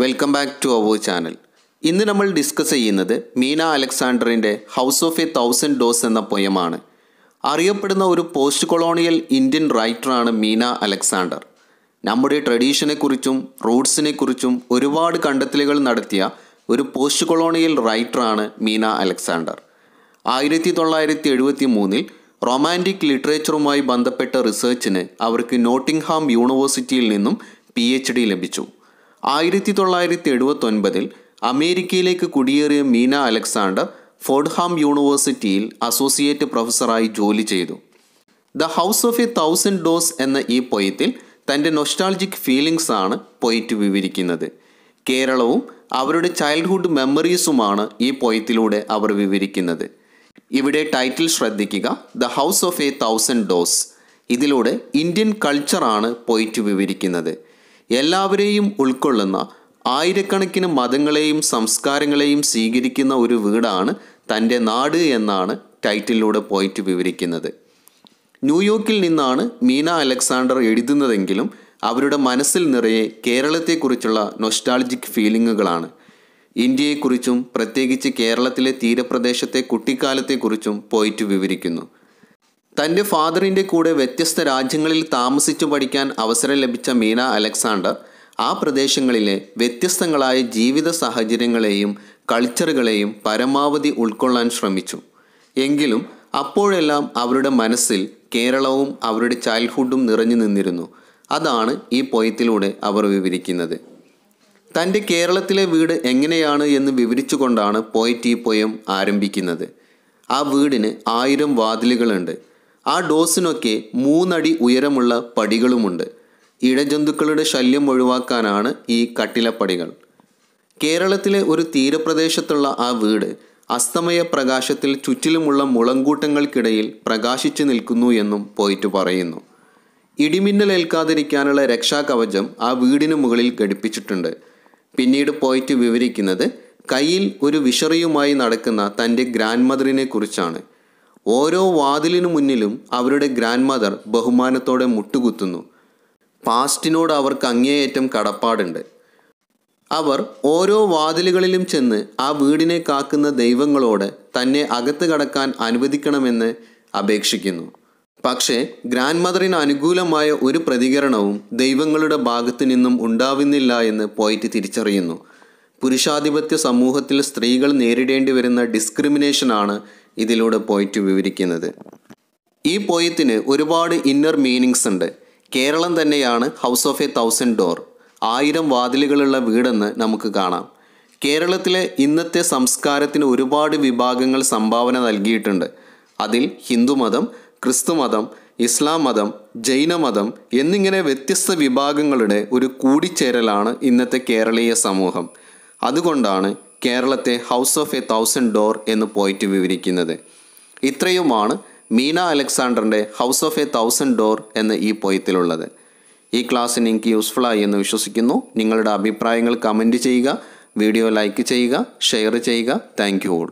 Welcome back to our channel ഇന്ന് നമ്മൾ discuss ചെയ്യുന്നത് Meena അലക്സാണ്ടറിന്റെ house of a thousand doors എന്ന പൊയമാണ് അറിയപ്പെടുന്ന ഒരു പോസ്റ്റ് കൊളോണിയൽ ഇന്ത്യൻ റൈറ്ററാണ് മീന അലക്സാണ്ടർ. നമ്മുടെ ട്രഡീഷനെക്കുറിച്ചും റൂട്ട്സിനെക്കുറിച്ചും ഒരുപാട് കണ്ടെത്തലുകൾ നടത്തിയ ഒരു പോസ്റ്റ് കൊളോണിയൽ റൈറ്ററാണ് മീന അലക്സാണ്ടർ. ആയിരത്തി തൊള്ളായിരത്തി എഴുപത്തി മൂന്നിൽ റൊമാന്റിക് ലിറ്ററേച്ചറുമായി ബന്ധപ്പെട്ട റിസർച്ചിന് അവർക്ക് നോട്ടിംഗ്ഹാം യൂണിവേഴ്സിറ്റിയിൽ നിന്നും പി എച്ച് ഡി ലഭിച്ചു. ആയിരത്തി തൊള്ളായിരത്തി എഴുപത്തൊൻപതിൽ അമേരിക്കയിലേക്ക് കുടിയേറിയ മീന അലക്സാണ്ടർ ഫോർഡ്ഹാം യൂണിവേഴ്സിറ്റിയിൽ അസോസിയേറ്റ് പ്രൊഫസറായി ജോലി ചെയ്തു. The house of a thousand doors എന്ന ഈ പൊയ്ത്തിൽ തന്റെ നൊസ്റ്റാൾജിക് ഫീലിങ്സ് ആണ് പൊയ്റ്റ് വിവരിക്കുന്നത്. കേരളവും അവരുടെ ചൈൽഡ്ഹുഡ് മെമ്മറീസുമാണ് ഈ പൊയ്ത്തിലൂടെ അവർ വിവരിക്കുന്നത്. ഇവിടെ ടൈറ്റിൽ ശ്രദ്ധിക്കുക the house of a thousand doors. ഇതിലൂടെ ഇന്ത്യൻ കൾച്ചറാണ് പൊയ്റ്റ് വിവരിക്കുന്നത്. എല്ലാവരെയും ഉൾക്കൊള്ളുന്ന ആയിരക്കണക്കിന് മതങ്ങളെയും സംസ്കാരങ്ങളെയും സ്വീകരിക്കുന്ന ഒരു വീടാണ് തന്റെ നാട് എന്നാണ് ടൈറ്റിലൂടെ പോയിട്ട് വിവരിക്കുന്നത്. ന്യൂയോർക്കിൽ നിന്നാണ് മീന അലക്സാണ്ടർ എഴുതുന്നതെങ്കിലും അവരുടെ മനസ്സിൽ നിറയെ കേരളത്തെക്കുറിച്ചുള്ള നൊസ്റ്റാൾജിക് ഫീലിങ്ങുകളാണ് ഇന്ത്യയെക്കുറിച്ചും പ്രത്യേകിച്ച് കേരളത്തിലെ തീരപ്രദേശത്തെ കുട്ടിക്കാലത്തെക്കുറിച്ചും പോയിറ്റ് വിവരിക്കുന്നു. തന്റെ ഫാദറിന്റെ കൂടെ വ്യത്യസ്ത രാജ്യങ്ങളിൽ താമസിച്ചു പഠിക്കാൻ അവസരം ലഭിച്ച മീന അലക്സാണ്ടർ ആ പ്രദേശങ്ങളിലെ വ്യത്യസ്തങ്ങളായ ജീവിത സാഹചര്യങ്ങളെയും കൾച്ചറുകളെയും പരമാവധി ഉൾക്കൊള്ളാൻ ശ്രമിച്ചു. എങ്കിലും അപ്പോഴെല്ലാം അവരുടെ മനസ്സിൽ കേരളവും അവരുടെ ചൈൽഡ്ഹുഡും നിറഞ്ഞു നിന്നിരുന്നു. അതാണ് ഈ പൊയത്തിലൂടെ അവർ വിവരിക്കുന്നത്. തന്റെ കേരളത്തിലെ വീട് എങ്ങനെയാണ് എന്ന് വിവരിച്ചുകൊണ്ടാണ് പോയറ്റ് ഈ പൊയം ആരംഭിക്കുന്നത്. ആ വീടിന് ആയിരം വാതിലുകളുണ്ട്. ആ ഡോസിനൊക്കെ മൂന്നടി ഉയരമുള്ള പടികളുമുണ്ട്. ഇഴജന്തുക്കളുടെ ശല്യം ഒഴിവാക്കാനാണ് ഈ കട്ടിലപ്പടികൾ. കേരളത്തിലെ ഒരു തീരപ്രദേശത്തുള്ള ആ വീട് അസ്തമയ പ്രകാശത്തിൽ ചുറ്റിലുമുള്ള മുളങ്കൂട്ടങ്ങൾക്കിടയിൽ പ്രകാശിച്ചു നിൽക്കുന്നു എന്നും പോയിട്ട് പറയുന്നു. ഇടിമിന്നലേൽക്കാതിരിക്കാനുള്ള രക്ഷാകവചം ആ വീടിന് മുകളിൽ ഘടിപ്പിച്ചിട്ടുണ്ട്. പിന്നീട് പോയിട്ട് വിവരിക്കുന്നത് കയ്യിൽ ഒരു വിഷറിയുമായി നടക്കുന്ന തന്റെ ഗ്രാൻഡ് മദറിനെ കുറിച്ചാണ്. ഓരോ വാതിലിനു മുന്നിലും അവരുടെ ഗ്രാൻഡ് മദർ ബഹുമാനത്തോടെ മുട്ടുകുത്തുന്നു. പാസ്റ്റിനോട് അവർക്ക് അങ്ങേയറ്റം കടപ്പാടുണ്ട്. അവർ ഓരോ വാതിലുകളിലും ചെന്ന് ആ വീടിനെ കാക്കുന്ന ദൈവങ്ങളോട് തന്നെ അകത്ത് കടക്കാൻ അനുവദിക്കണമെന്ന് അപേക്ഷിക്കുന്നു. പക്ഷേ ഗ്രാൻഡ് മദറിന് അനുകൂലമായ ഒരു പ്രതികരണവും ദൈവങ്ങളുടെ ഭാഗത്തു നിന്നും ഉണ്ടാവുന്നില്ല എന്ന് പോയിറ്റ് തിരിച്ചറിയുന്നു. പുരുഷാധിപത്യ സമൂഹത്തിൽ സ്ത്രീകൾ നേരിടേണ്ടി വരുന്ന ഡിസ്ക്രിമിനേഷനാണ് ഇതിലൂടെ പോയിട്ട് വിവരിക്കുന്നത്. ഈ പോയത്തിന് ഒരുപാട് ഇന്നർ മീനിങ്സ് ഉണ്ട്. കേരളം തന്നെയാണ് house of a thousand door ആയിരം വാതിലുകളുള്ള വീടെന്ന് നമുക്ക് കാണാം. കേരളത്തിലെ ഇന്നത്തെ സംസ്കാരത്തിന് ഒരുപാട് വിഭാഗങ്ങൾ സംഭാവന നൽകിയിട്ടുണ്ട്. അതിൽ ഹിന്ദുമതം ക്രിസ്തുമതം ഇസ്ലാം മതം ജൈനമതം എന്നിങ്ങനെ വ്യത്യസ്ത വിഭാഗങ്ങളുടെ ഒരു കൂടിച്ചേരലാണ് ഇന്നത്തെ കേരളീയ സമൂഹം. അതുകൊണ്ടാണ് കേരളത്തെ house of a thousand door എന്ന് പോയിട്ട് വിവരിക്കുന്നത്. ഇത്രയുമാണ് Meena അലക്സാണ്ടറിന്റെ house of a thousand door എന്ന ഈ പോയത്തിലുള്ളത്. ഈ ക്ലാസ് നിങ്ങൾക്ക് യൂസ്ഫുൾ ആയി എന്ന് വിശ്വസിക്കുന്നു. നിങ്ങളുടെ അഭിപ്രായങ്ങൾ കമന്റ് ചെയ്യുക വീഡിയോ ലൈക്ക് ചെയ്യുക ഷെയർ ചെയ്യുക. Thank you all